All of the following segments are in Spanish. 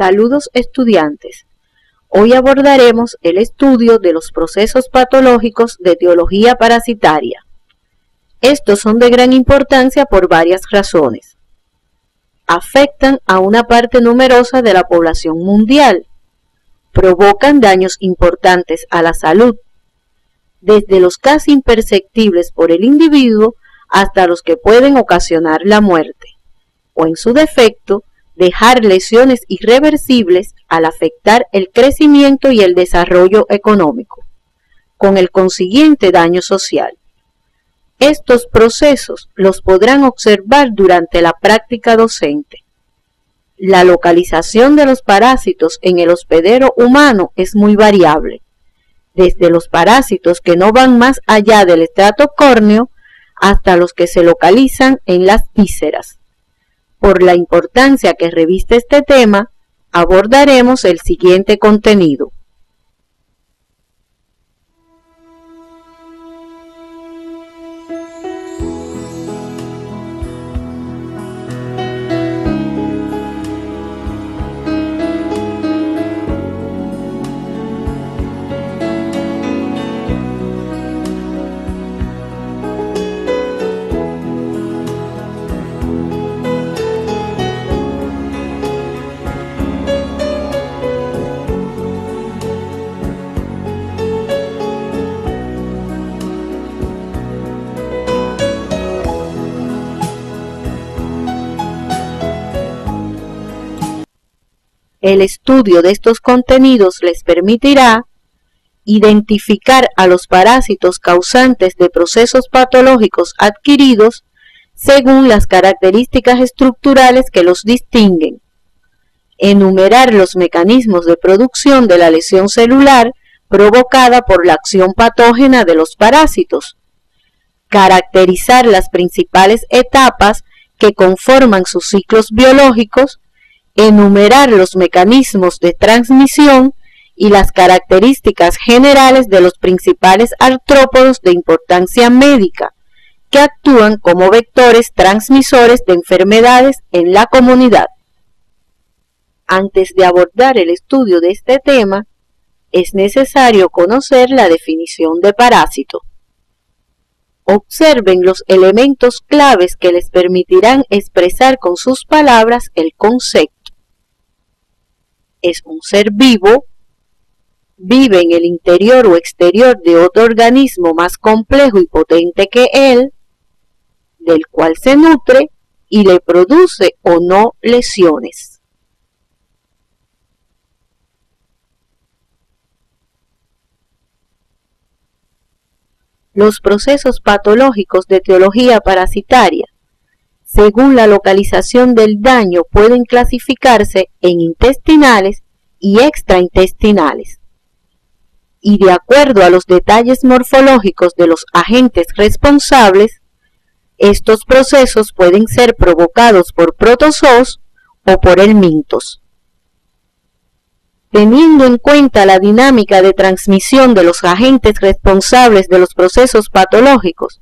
Saludos estudiantes. Hoy abordaremos el estudio de los procesos patológicos de etiología parasitaria. Estos son de gran importancia por varias razones. Afectan a una parte numerosa de la población mundial. Provocan daños importantes a la salud, desde los casi imperceptibles por el individuo hasta los que pueden ocasionar la muerte, o en su defecto, dejar lesiones irreversibles al afectar el crecimiento y el desarrollo económico, con el consiguiente daño social. Estos procesos los podrán observar durante la práctica docente. La localización de los parásitos en el hospedero humano es muy variable, desde los parásitos que no van más allá del estrato córneo hasta los que se localizan en las vísceras. Por la importancia que reviste este tema, abordaremos el siguiente contenido. El estudio de estos contenidos les permitirá identificar a los parásitos causantes de procesos patológicos adquiridos según las características estructurales que los distinguen, enumerar los mecanismos de producción de la lesión celular provocada por la acción patógena de los parásitos, caracterizar las principales etapas que conforman sus ciclos biológicos enumerar los mecanismos de transmisión y las características generales de los principales artrópodos de importancia médica que actúan como vectores transmisores de enfermedades en la comunidad. Antes de abordar el estudio de este tema, es necesario conocer la definición de parásito. Observen los elementos claves que les permitirán expresar con sus palabras el concepto es un ser vivo, vive en el interior o exterior de otro organismo más complejo y potente que él, del cual se nutre y le produce o no lesiones. Los procesos patológicos de teología parasitaria según la localización del daño, pueden clasificarse en intestinales y extraintestinales. Y de acuerdo a los detalles morfológicos de los agentes responsables, estos procesos pueden ser provocados por protozoos o por helmintos. Teniendo en cuenta la dinámica de transmisión de los agentes responsables de los procesos patológicos,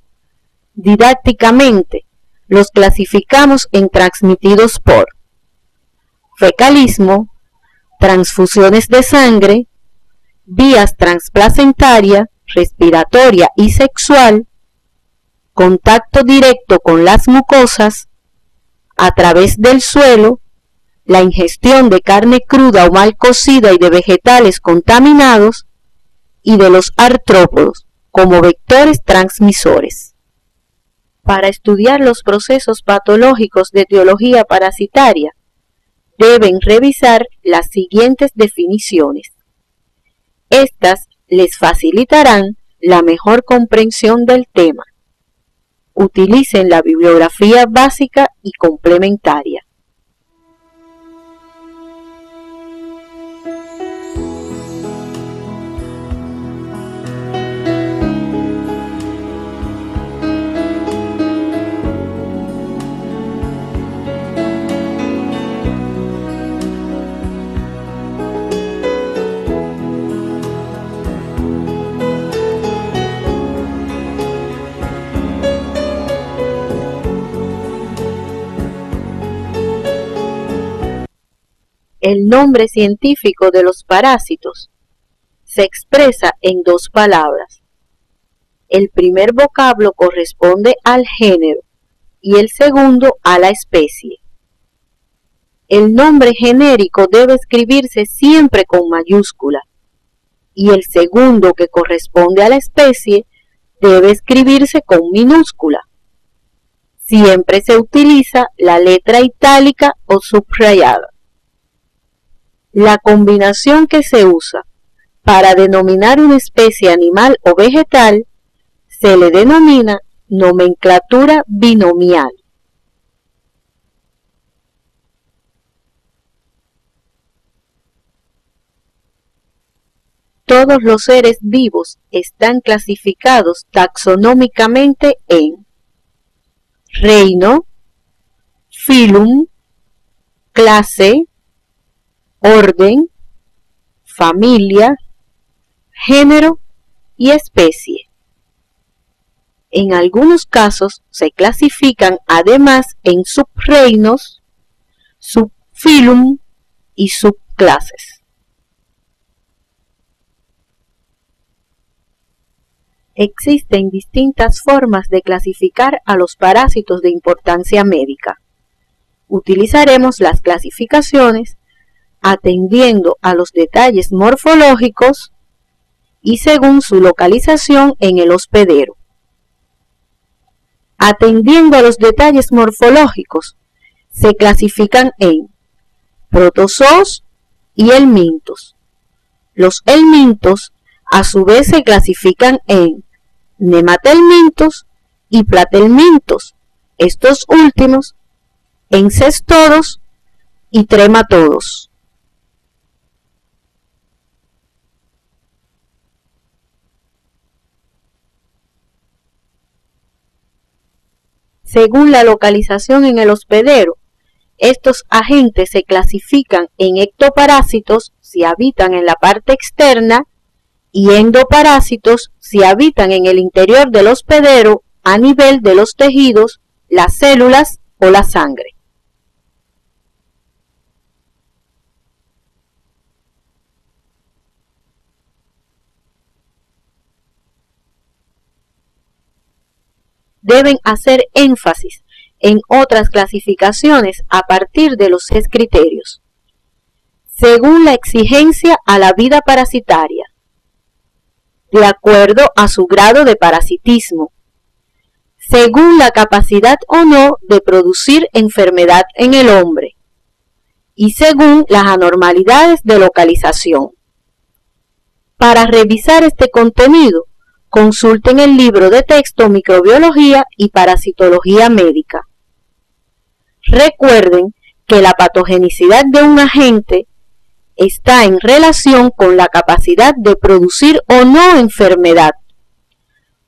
didácticamente los clasificamos en transmitidos por fecalismo, transfusiones de sangre, vías transplacentaria, respiratoria y sexual, contacto directo con las mucosas, a través del suelo, la ingestión de carne cruda o mal cocida y de vegetales contaminados, y de los artrópodos como vectores transmisores para estudiar los procesos patológicos de etiología parasitaria, deben revisar las siguientes definiciones. Estas les facilitarán la mejor comprensión del tema. Utilicen la bibliografía básica y complementaria. El nombre científico de los parásitos se expresa en dos palabras. El primer vocablo corresponde al género y el segundo a la especie. El nombre genérico debe escribirse siempre con mayúscula y el segundo que corresponde a la especie debe escribirse con minúscula. Siempre se utiliza la letra itálica o subrayada. La combinación que se usa para denominar una especie animal o vegetal se le denomina nomenclatura binomial. Todos los seres vivos están clasificados taxonómicamente en reino, filum, clase, orden, familia, género y especie. En algunos casos se clasifican además en subreinos, subfilum y subclases. Existen distintas formas de clasificar a los parásitos de importancia médica. Utilizaremos las clasificaciones atendiendo a los detalles morfológicos y según su localización en el hospedero. Atendiendo a los detalles morfológicos, se clasifican en protozoos y helmintos. Los helmintos a su vez se clasifican en nematelmintos y platelmintos, estos últimos en cestodos y trematodos. Según la localización en el hospedero, estos agentes se clasifican en ectoparásitos si habitan en la parte externa y endoparásitos si habitan en el interior del hospedero a nivel de los tejidos, las células o la sangre. Deben hacer énfasis en otras clasificaciones a partir de los seis criterios. Según la exigencia a la vida parasitaria, de acuerdo a su grado de parasitismo, según la capacidad o no de producir enfermedad en el hombre y según las anormalidades de localización. Para revisar este contenido, Consulten el libro de texto Microbiología y Parasitología Médica. Recuerden que la patogenicidad de un agente está en relación con la capacidad de producir o no enfermedad.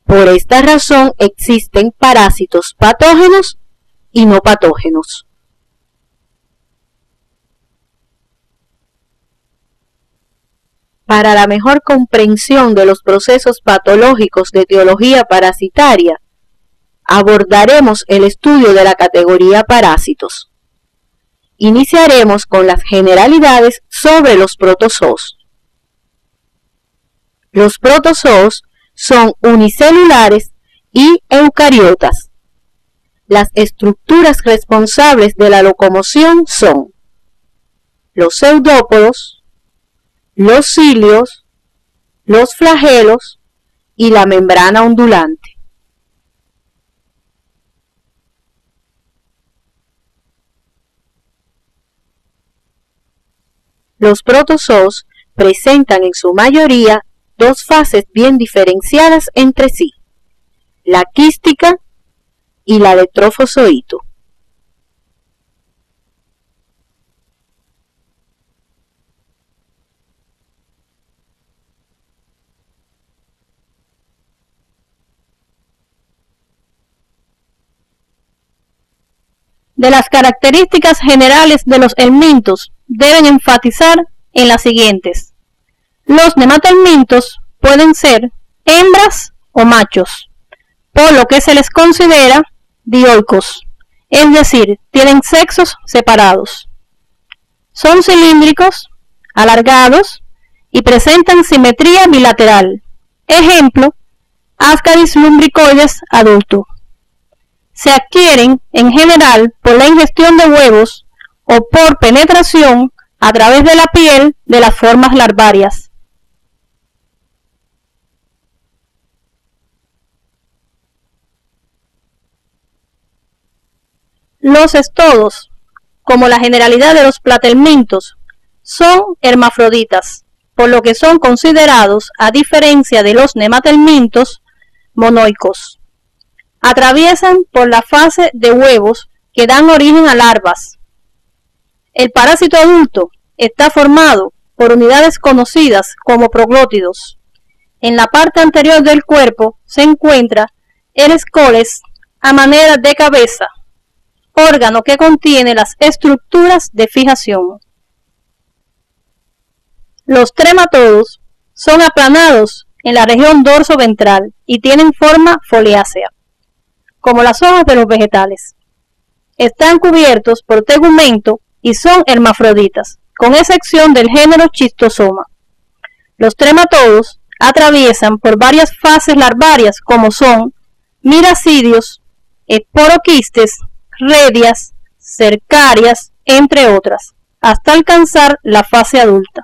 Por esta razón existen parásitos patógenos y no patógenos. Para la mejor comprensión de los procesos patológicos de etiología parasitaria, abordaremos el estudio de la categoría parásitos. Iniciaremos con las generalidades sobre los protozoos. Los protozoos son unicelulares y eucariotas. Las estructuras responsables de la locomoción son los pseudópodos, los cilios, los flagelos y la membrana ondulante. Los protozoos presentan en su mayoría dos fases bien diferenciadas entre sí, la quística y la de trofozoito. De las características generales de los helmintos deben enfatizar en las siguientes. Los nematelmintos pueden ser hembras o machos, por lo que se les considera dioicos, es decir, tienen sexos separados. Son cilíndricos, alargados y presentan simetría bilateral. Ejemplo, Ascaris lumbricoides adulto. Se adquieren en general por la ingestión de huevos o por penetración a través de la piel de las formas larvarias. Los estodos, como la generalidad de los platelmintos, son hermafroditas, por lo que son considerados, a diferencia de los nematelmintos, monoicos. Atraviesan por la fase de huevos que dan origen a larvas. El parásito adulto está formado por unidades conocidas como proglótidos. En la parte anterior del cuerpo se encuentra el escoles a manera de cabeza, órgano que contiene las estructuras de fijación. Los trematodos son aplanados en la región dorso-ventral y tienen forma foliácea, como las hojas de los vegetales. Están cubiertos por tegumento y son hermafroditas, con excepción del género Chistosoma. Los trematodos atraviesan por varias fases larvarias como son miracidios, esporoquistes, redias, cercarias, entre otras, hasta alcanzar la fase adulta.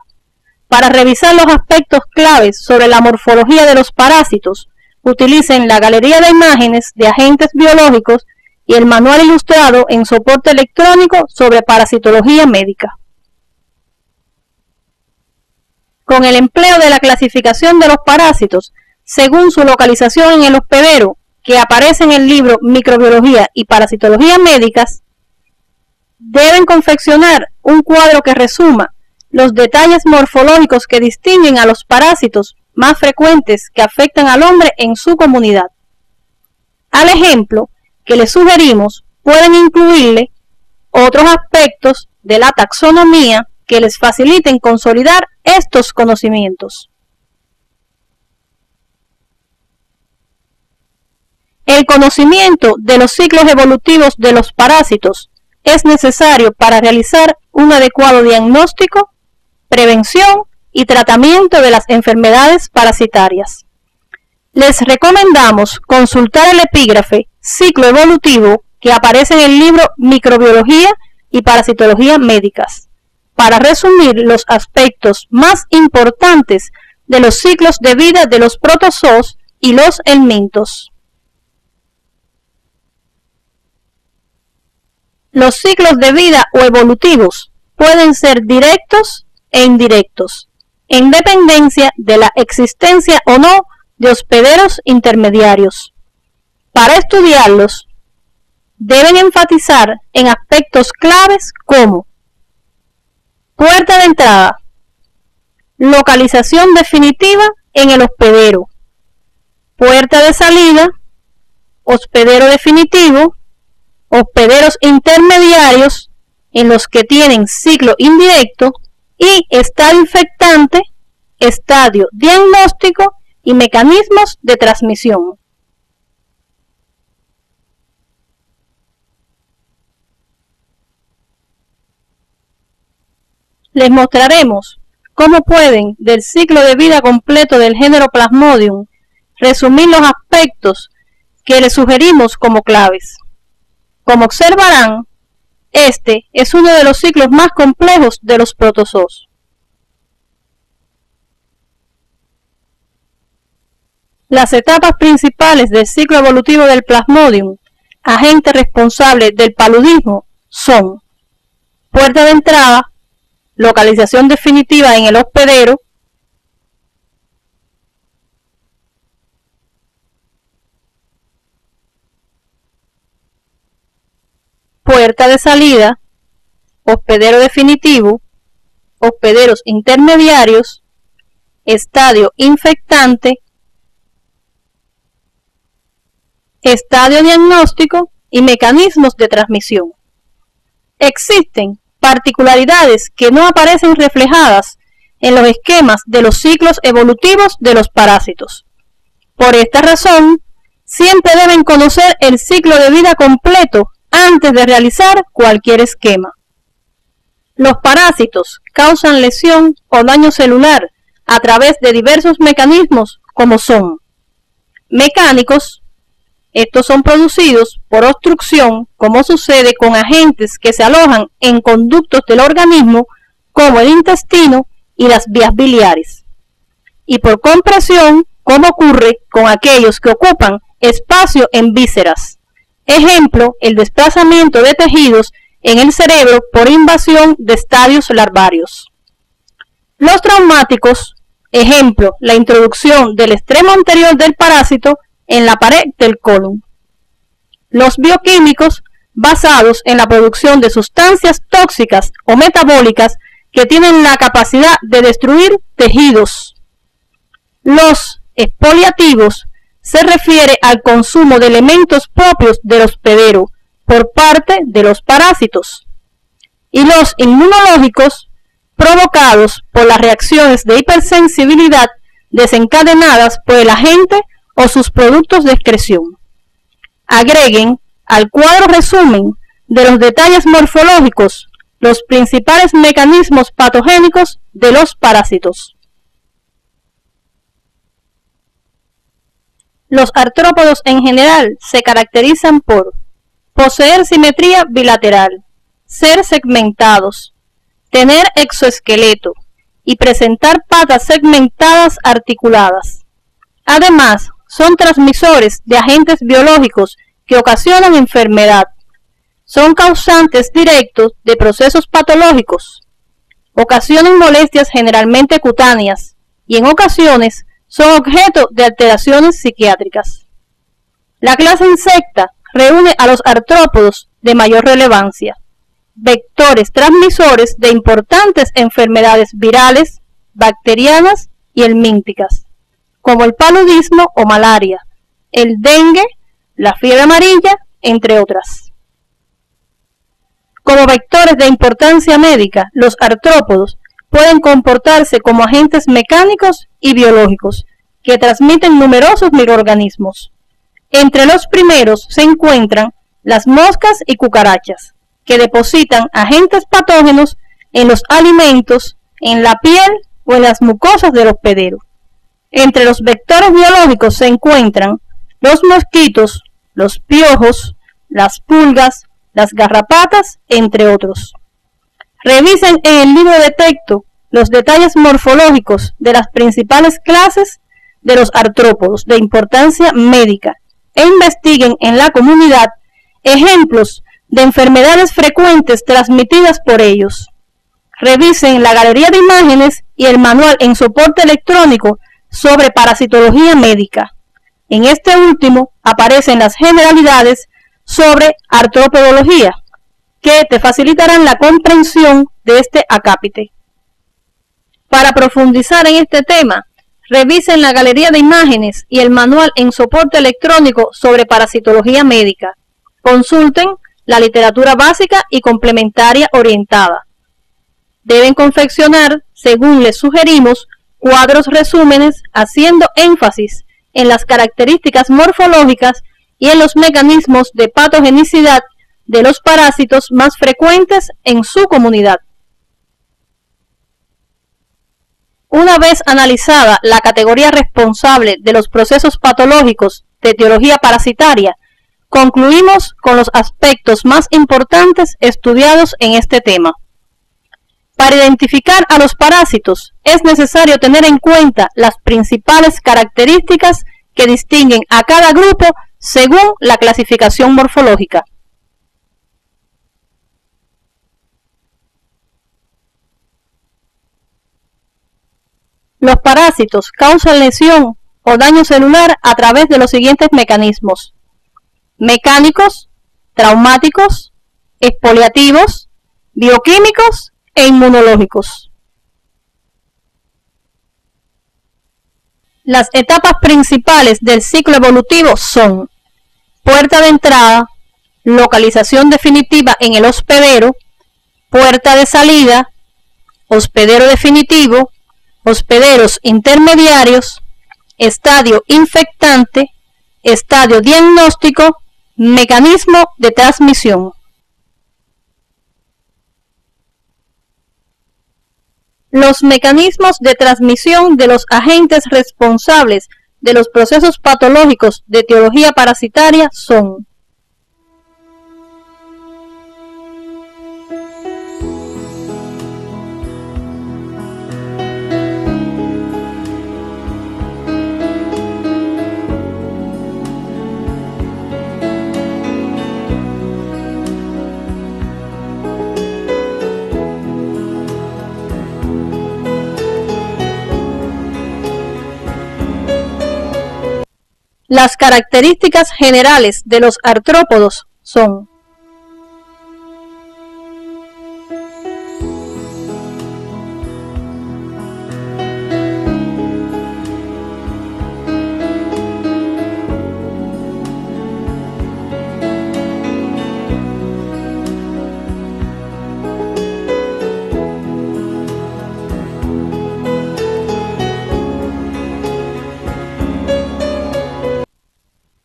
Para revisar los aspectos claves sobre la morfología de los parásitos, utilicen la galería de imágenes de agentes biológicos y el manual ilustrado en soporte electrónico sobre parasitología médica. Con el empleo de la clasificación de los parásitos según su localización en el hospedero que aparece en el libro Microbiología y Parasitología Médicas, deben confeccionar un cuadro que resuma los detalles morfológicos que distinguen a los parásitos más frecuentes que afectan al hombre en su comunidad. Al ejemplo que le sugerimos, pueden incluirle otros aspectos de la taxonomía que les faciliten consolidar estos conocimientos. El conocimiento de los ciclos evolutivos de los parásitos es necesario para realizar un adecuado diagnóstico, prevención y tratamiento de las enfermedades parasitarias. Les recomendamos consultar el epígrafe Ciclo evolutivo que aparece en el libro Microbiología y Parasitología Médicas, para resumir los aspectos más importantes de los ciclos de vida de los protozoos y los helmintos. Los ciclos de vida o evolutivos pueden ser directos e indirectos, en dependencia de la existencia o no de hospederos intermediarios. Para estudiarlos, deben enfatizar en aspectos claves como puerta de entrada, localización definitiva en el hospedero, puerta de salida, hospedero definitivo, hospederos intermediarios en los que tienen ciclo indirecto y estadio infectante, estadio diagnóstico y mecanismos de transmisión. Les mostraremos cómo pueden, del ciclo de vida completo del género Plasmodium, resumir los aspectos que les sugerimos como claves. Como observarán, este es uno de los ciclos más complejos de los protozoos. Las etapas principales del ciclo evolutivo del Plasmodium, agente responsable del paludismo, son puerta de entrada, localización definitiva en el hospedero, puerta de salida, hospedero definitivo, hospederos intermediarios, estadio infectante, estadio diagnóstico y mecanismos de transmisión. Existen particularidades que no aparecen reflejadas en los esquemas de los ciclos evolutivos de los parásitos. Por esta razón, siempre deben conocer el ciclo de vida completo antes de realizar cualquier esquema. Los parásitos causan lesión o daño celular a través de diversos mecanismos como son mecánicos, estos son producidos por obstrucción, como sucede con agentes que se alojan en conductos del organismo, como el intestino y las vías biliares. Y por compresión, como ocurre con aquellos que ocupan espacio en vísceras. Ejemplo, el desplazamiento de tejidos en el cerebro por invasión de estadios larvarios. Los traumáticos, ejemplo, la introducción del extremo anterior del parásito en la pared del colon. Los bioquímicos basados en la producción de sustancias tóxicas o metabólicas que tienen la capacidad de destruir tejidos. Los expoliativos se refiere al consumo de elementos propios del hospedero por parte de los parásitos. Y los inmunológicos provocados por las reacciones de hipersensibilidad desencadenadas por el agente o sus productos de excreción. Agreguen al cuadro resumen de los detalles morfológicos los principales mecanismos patogénicos de los parásitos. Los artrópodos en general se caracterizan por poseer simetría bilateral, ser segmentados, tener exoesqueleto y presentar patas segmentadas articuladas. Además, son transmisores de agentes biológicos que ocasionan enfermedad. Son causantes directos de procesos patológicos. Ocasionan molestias generalmente cutáneas y en ocasiones son objeto de alteraciones psiquiátricas. La clase insecta reúne a los artrópodos de mayor relevancia, vectores transmisores de importantes enfermedades virales, bacterianas y helmínticas como el paludismo o malaria, el dengue, la fiebre amarilla, entre otras. Como vectores de importancia médica, los artrópodos pueden comportarse como agentes mecánicos y biológicos que transmiten numerosos microorganismos. Entre los primeros se encuentran las moscas y cucarachas, que depositan agentes patógenos en los alimentos, en la piel o en las mucosas del hospedero. Entre los vectores biológicos se encuentran los mosquitos, los piojos, las pulgas, las garrapatas, entre otros. Revisen en el libro de texto los detalles morfológicos de las principales clases de los artrópodos de importancia médica e investiguen en la comunidad ejemplos de enfermedades frecuentes transmitidas por ellos. Revisen la galería de imágenes y el manual en soporte electrónico sobre parasitología médica. En este último aparecen las generalidades sobre artropodología, que te facilitarán la comprensión de este acápite. Para profundizar en este tema, revisen la galería de imágenes y el manual en soporte electrónico sobre parasitología médica. Consulten la literatura básica y complementaria orientada. Deben confeccionar, según les sugerimos, cuadros resúmenes haciendo énfasis en las características morfológicas y en los mecanismos de patogenicidad de los parásitos más frecuentes en su comunidad. Una vez analizada la categoría responsable de los procesos patológicos de etiología parasitaria, concluimos con los aspectos más importantes estudiados en este tema. Para identificar a los parásitos es necesario tener en cuenta las principales características que distinguen a cada grupo según la clasificación morfológica. Los parásitos causan lesión o daño celular a través de los siguientes mecanismos. Mecánicos, traumáticos, expoliativos, bioquímicos e inmunológicos. Las etapas principales del ciclo evolutivo son puerta de entrada, localización definitiva en el hospedero, puerta de salida, hospedero definitivo, hospederos intermediarios, estadio infectante, estadio diagnóstico, mecanismo de transmisión. Los mecanismos de transmisión de los agentes responsables de los procesos patológicos de etiología parasitaria son Las características generales de los artrópodos son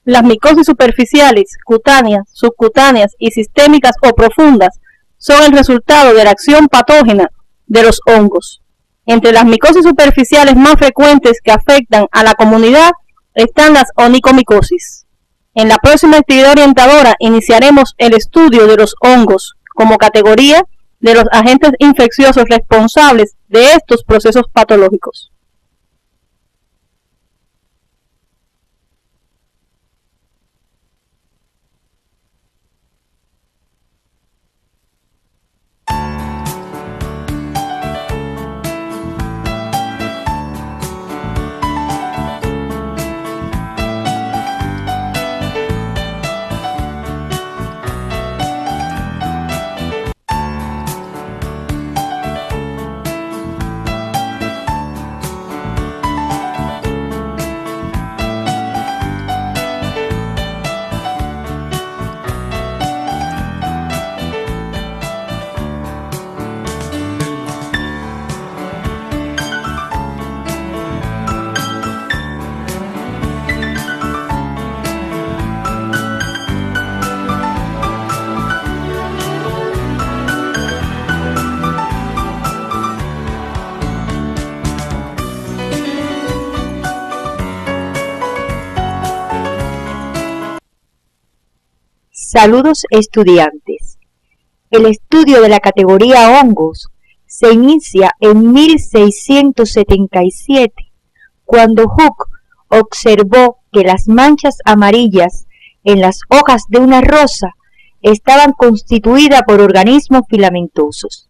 Las micosis superficiales, cutáneas, subcutáneas y sistémicas o profundas son el resultado de la acción patógena de los hongos. Entre las micosis superficiales más frecuentes que afectan a la comunidad están las onicomicosis. En la próxima actividad orientadora iniciaremos el estudio de los hongos como categoría de los agentes infecciosos responsables de estos procesos patológicos. Saludos estudiantes. El estudio de la categoría hongos se inicia en 1677, cuando Hooke observó que las manchas amarillas en las hojas de una rosa estaban constituidas por organismos filamentosos.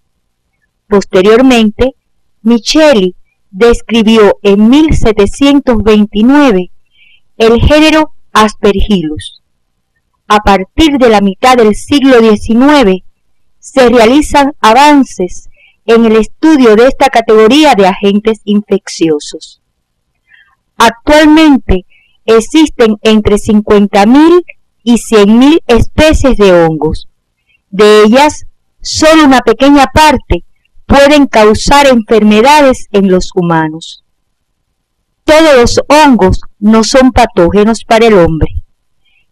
Posteriormente, Micheli describió en 1729 el género Aspergillus a partir de la mitad del siglo XIX se realizan avances en el estudio de esta categoría de agentes infecciosos. Actualmente existen entre 50.000 y 100.000 especies de hongos. De ellas, solo una pequeña parte pueden causar enfermedades en los humanos. Todos los hongos no son patógenos para el hombre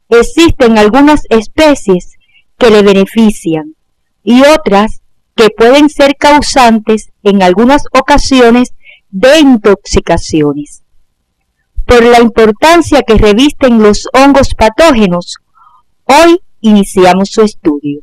existen algunas especies que le benefician y otras que pueden ser causantes en algunas ocasiones de intoxicaciones. Por la importancia que revisten los hongos patógenos, hoy iniciamos su estudio.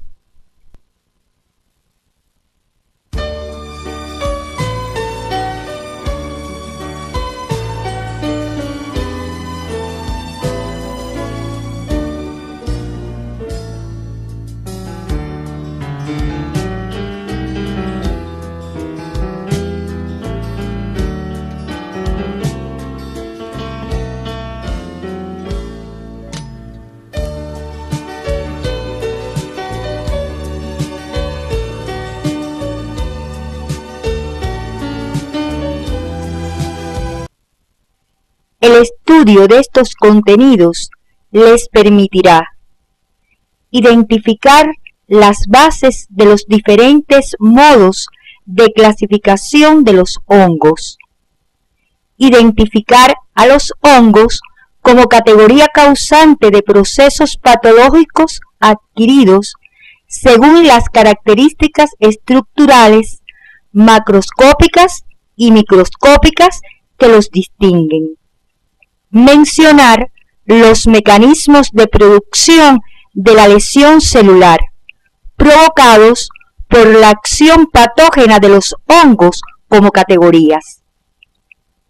Estudio de estos contenidos les permitirá identificar las bases de los diferentes modos de clasificación de los hongos, identificar a los hongos como categoría causante de procesos patológicos adquiridos según las características estructurales, macroscópicas y microscópicas que los distinguen. Mencionar los mecanismos de producción de la lesión celular provocados por la acción patógena de los hongos como categorías.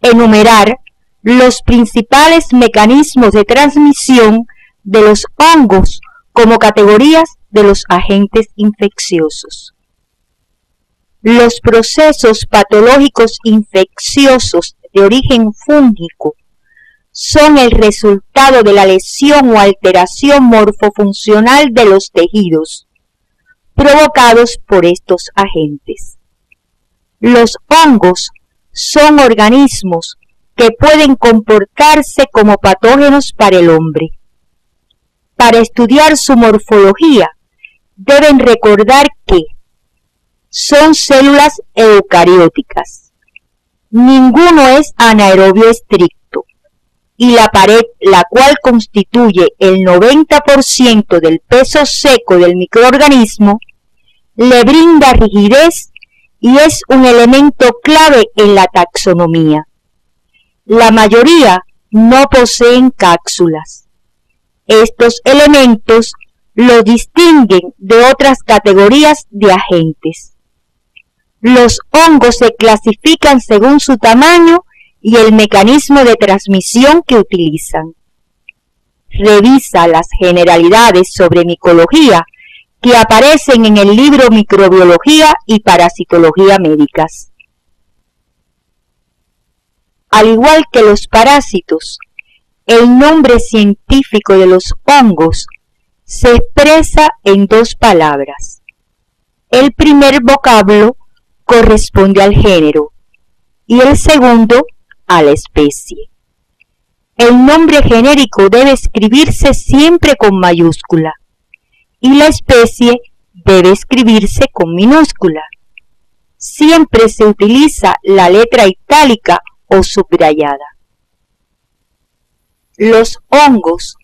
Enumerar los principales mecanismos de transmisión de los hongos como categorías de los agentes infecciosos. Los procesos patológicos infecciosos de origen fúngico son el resultado de la lesión o alteración morfofuncional de los tejidos provocados por estos agentes. Los hongos son organismos que pueden comportarse como patógenos para el hombre. Para estudiar su morfología, deben recordar que son células eucarióticas. Ninguno es anaerobio estricto y la pared, la cual constituye el 90% del peso seco del microorganismo, le brinda rigidez y es un elemento clave en la taxonomía. La mayoría no poseen cápsulas. Estos elementos lo distinguen de otras categorías de agentes. Los hongos se clasifican según su tamaño y el mecanismo de transmisión que utilizan. Revisa las generalidades sobre micología que aparecen en el libro Microbiología y Parasitología Médicas. Al igual que los parásitos, el nombre científico de los hongos se expresa en dos palabras. El primer vocablo corresponde al género y el segundo a la especie. El nombre genérico debe escribirse siempre con mayúscula y la especie debe escribirse con minúscula. Siempre se utiliza la letra itálica o subrayada. Los hongos,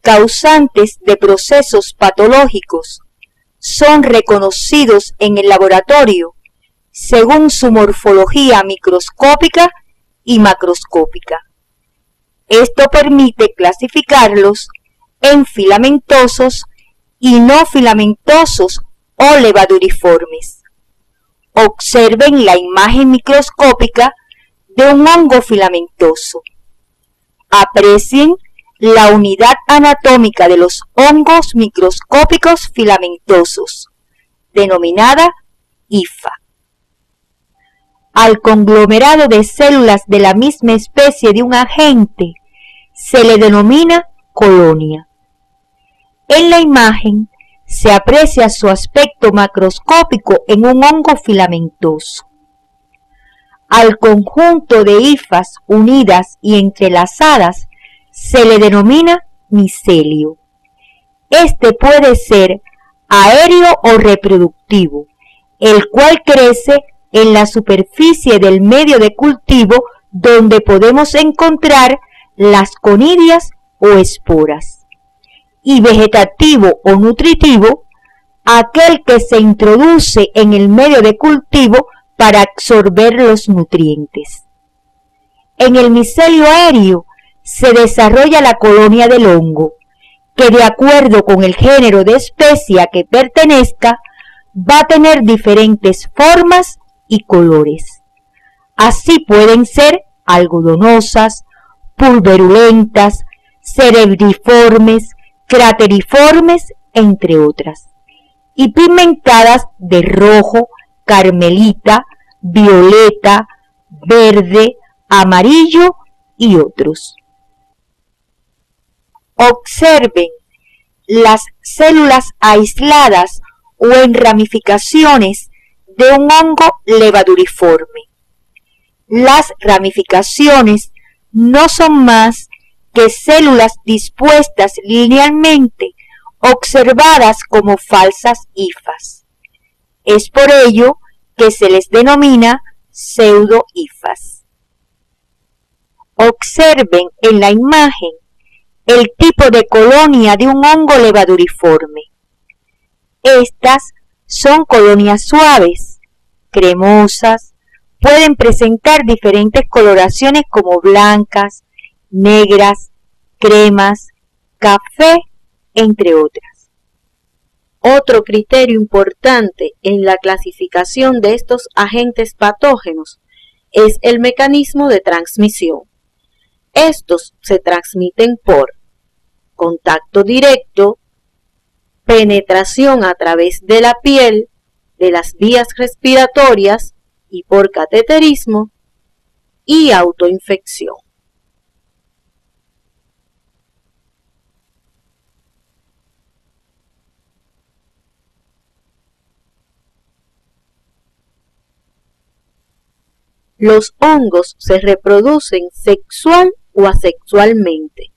causantes de procesos patológicos, son reconocidos en el laboratorio según su morfología microscópica y macroscópica. Esto permite clasificarlos en filamentosos y no filamentosos o levaduriformes. Observen la imagen microscópica de un hongo filamentoso. Aprecien la unidad anatómica de los hongos microscópicos filamentosos, denominada IFA. Al conglomerado de células de la misma especie de un agente se le denomina colonia. En la imagen se aprecia su aspecto macroscópico en un hongo filamentoso. Al conjunto de hifas unidas y entrelazadas se le denomina micelio. Este puede ser aéreo o reproductivo, el cual crece en la superficie del medio de cultivo donde podemos encontrar las conidias o esporas. Y vegetativo o nutritivo, aquel que se introduce en el medio de cultivo para absorber los nutrientes. En el micelio aéreo se desarrolla la colonia del hongo, que de acuerdo con el género de especie a que pertenezca, va a tener diferentes formas y colores. Así pueden ser algodonosas, pulverulentas, cerebriformes, crateriformes, entre otras, y pigmentadas de rojo, carmelita, violeta, verde, amarillo y otros. Observen las células aisladas o en ramificaciones de un hongo levaduriforme. Las ramificaciones no son más que células dispuestas linealmente, observadas como falsas hifas. Es por ello que se les denomina pseudohifas. Observen en la imagen el tipo de colonia de un hongo levaduriforme. Estas son colonias suaves, cremosas, pueden presentar diferentes coloraciones como blancas, negras, cremas, café, entre otras. Otro criterio importante en la clasificación de estos agentes patógenos es el mecanismo de transmisión. Estos se transmiten por contacto directo, penetración a través de la piel, de las vías respiratorias y por cateterismo y autoinfección. Los hongos se reproducen sexual o asexualmente,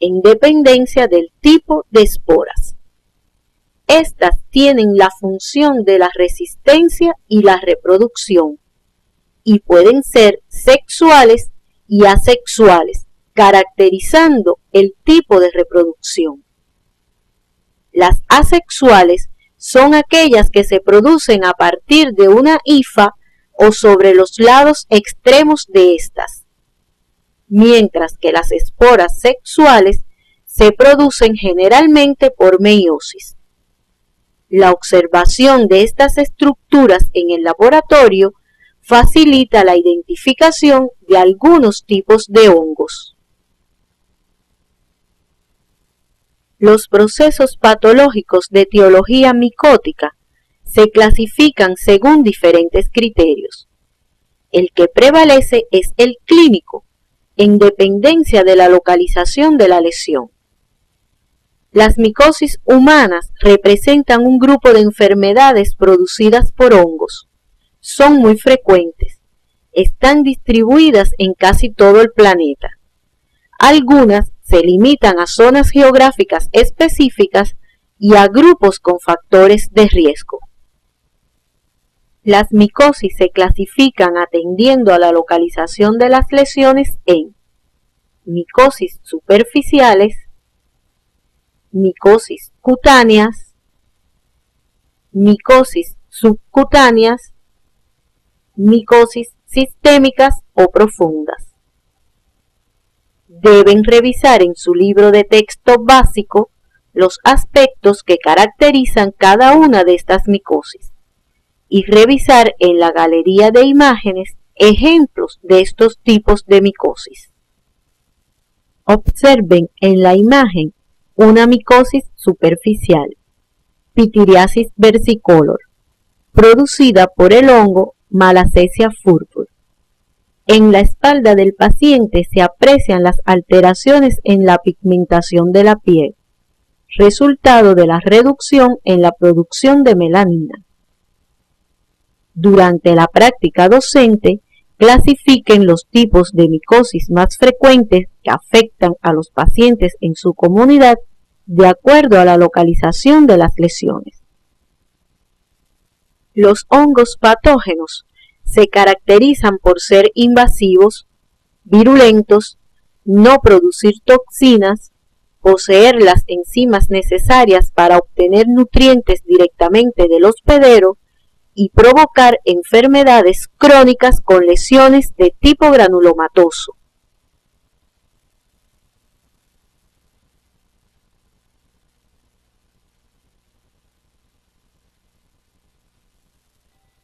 en dependencia del tipo de esporas. Estas tienen la función de la resistencia y la reproducción, y pueden ser sexuales y asexuales, caracterizando el tipo de reproducción. Las asexuales son aquellas que se producen a partir de una hifa o sobre los lados extremos de estas, mientras que las esporas sexuales se producen generalmente por meiosis. La observación de estas estructuras en el laboratorio facilita la identificación de algunos tipos de hongos. Los procesos patológicos de etiología micótica se clasifican según diferentes criterios. El que prevalece es el clínico, en dependencia de la localización de la lesión. Las micosis humanas representan un grupo de enfermedades producidas por hongos. Son muy frecuentes. Están distribuidas en casi todo el planeta. Algunas se limitan a zonas geográficas específicas y a grupos con factores de riesgo. Las micosis se clasifican atendiendo a la localización de las lesiones en micosis superficiales, micosis cutáneas, micosis subcutáneas, micosis sistémicas o profundas. Deben revisar en su libro de texto básico los aspectos que caracterizan cada una de estas micosis y revisar en la galería de imágenes ejemplos de estos tipos de micosis. Observen en la imagen una micosis superficial, pitiriasis versicolor, producida por el hongo Malacesia furfur. En la espalda del paciente se aprecian las alteraciones en la pigmentación de la piel, resultado de la reducción en la producción de melanina durante la práctica docente, clasifiquen los tipos de micosis más frecuentes que afectan a los pacientes en su comunidad de acuerdo a la localización de las lesiones. Los hongos patógenos se caracterizan por ser invasivos, virulentos, no producir toxinas, poseer las enzimas necesarias para obtener nutrientes directamente del hospedero y provocar enfermedades crónicas con lesiones de tipo granulomatoso.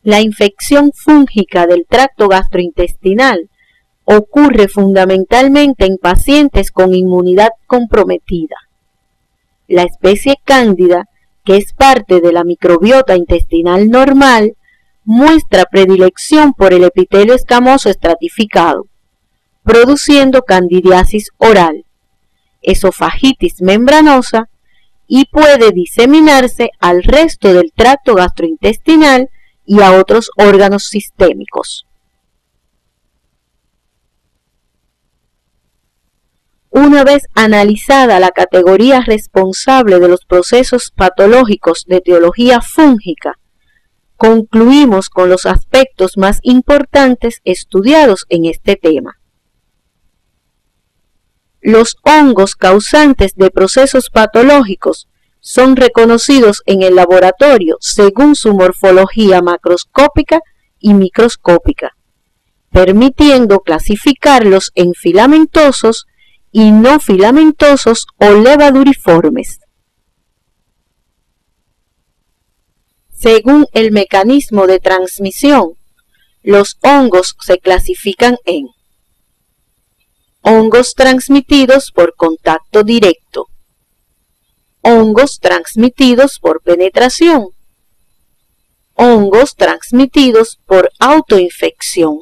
La infección fúngica del tracto gastrointestinal ocurre fundamentalmente en pacientes con inmunidad comprometida. La especie cándida que es parte de la microbiota intestinal normal, muestra predilección por el epitelio escamoso estratificado, produciendo candidiasis oral, esofagitis membranosa y puede diseminarse al resto del tracto gastrointestinal y a otros órganos sistémicos. Una vez analizada la categoría responsable de los procesos patológicos de etiología fúngica, concluimos con los aspectos más importantes estudiados en este tema. Los hongos causantes de procesos patológicos son reconocidos en el laboratorio según su morfología macroscópica y microscópica, permitiendo clasificarlos en filamentosos y no filamentosos o levaduriformes. Según el mecanismo de transmisión, los hongos se clasifican en hongos transmitidos por contacto directo, hongos transmitidos por penetración, hongos transmitidos por autoinfección.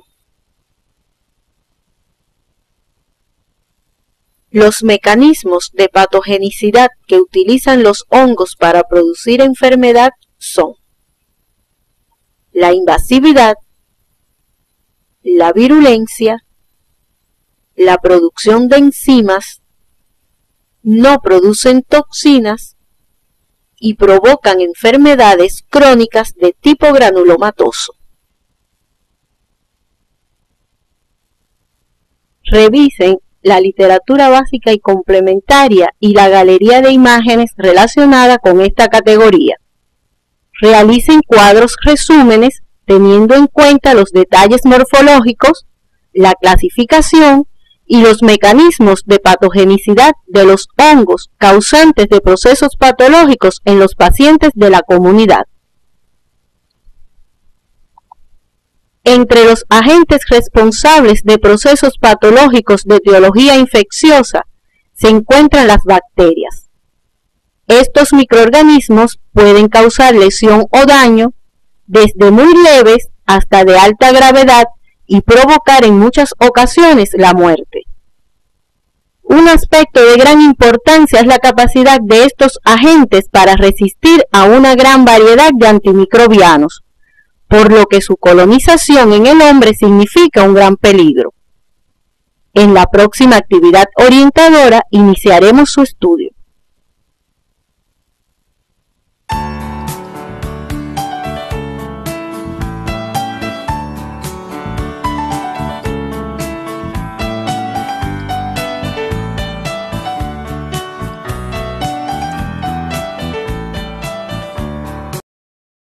Los mecanismos de patogenicidad que utilizan los hongos para producir enfermedad son la invasividad, la virulencia, la producción de enzimas, no producen toxinas y provocan enfermedades crónicas de tipo granulomatoso. Revisen la literatura básica y complementaria y la galería de imágenes relacionada con esta categoría. Realicen cuadros resúmenes teniendo en cuenta los detalles morfológicos, la clasificación y los mecanismos de patogenicidad de los hongos causantes de procesos patológicos en los pacientes de la comunidad. Entre los agentes responsables de procesos patológicos de etiología infecciosa se encuentran las bacterias. Estos microorganismos pueden causar lesión o daño desde muy leves hasta de alta gravedad y provocar en muchas ocasiones la muerte. Un aspecto de gran importancia es la capacidad de estos agentes para resistir a una gran variedad de antimicrobianos, por lo que su colonización en el hombre significa un gran peligro. En la próxima actividad orientadora iniciaremos su estudio.